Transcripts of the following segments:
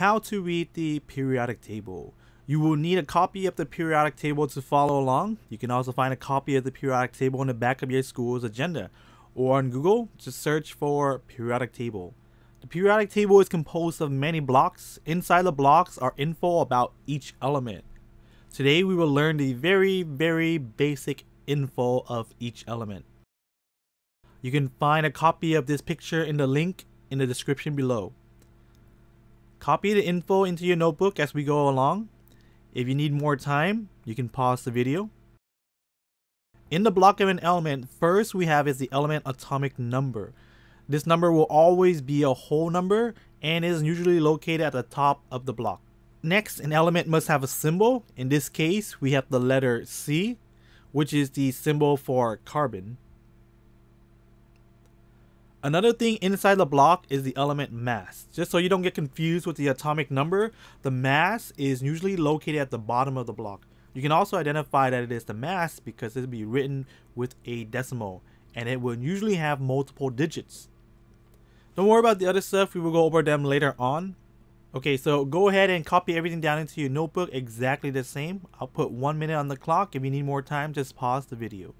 How to read the periodic table. You will need a copy of the periodic table to follow along. You can also find a copy of the periodic table in the back of your school's agenda. Or on Google, just search for periodic table. The periodic table is composed of many blocks. Inside the blocks are info about each element. Today we will learn the very, very basic info of each element. You can find a copy of this picture in the link in the description below. Copy the info into your notebook as we go along. If you need more time, you can pause the video. In the block of an element, first we have is the element atomic number. This number will always be a whole number and is usually located at the top of the block. Next, an element must have a symbol. In this case, we have the letter C, which is the symbol for carbon. Another thing inside the block is the element mass. Just so you don't get confused with the atomic number, the mass is usually located at the bottom of the block. You can also identify that it is the mass because it will be written with a decimal and it will usually have multiple digits. Don't worry about the other stuff, we will go over them later on. Okay, so go ahead and copy everything down into your notebook exactly the same. I'll put one minute on the clock. If you need more time, just pause the video.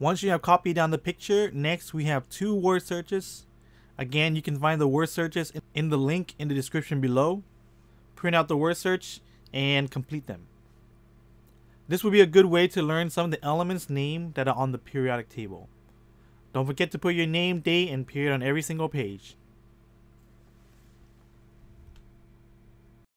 Once you have copied down the picture, next we have two word searches. Again, you can find the word searches in the link in the description below. Print out the word search and complete them. This will be a good way to learn some of the elements name that are on the periodic table. Don't forget to put your name, date, and period on every single page.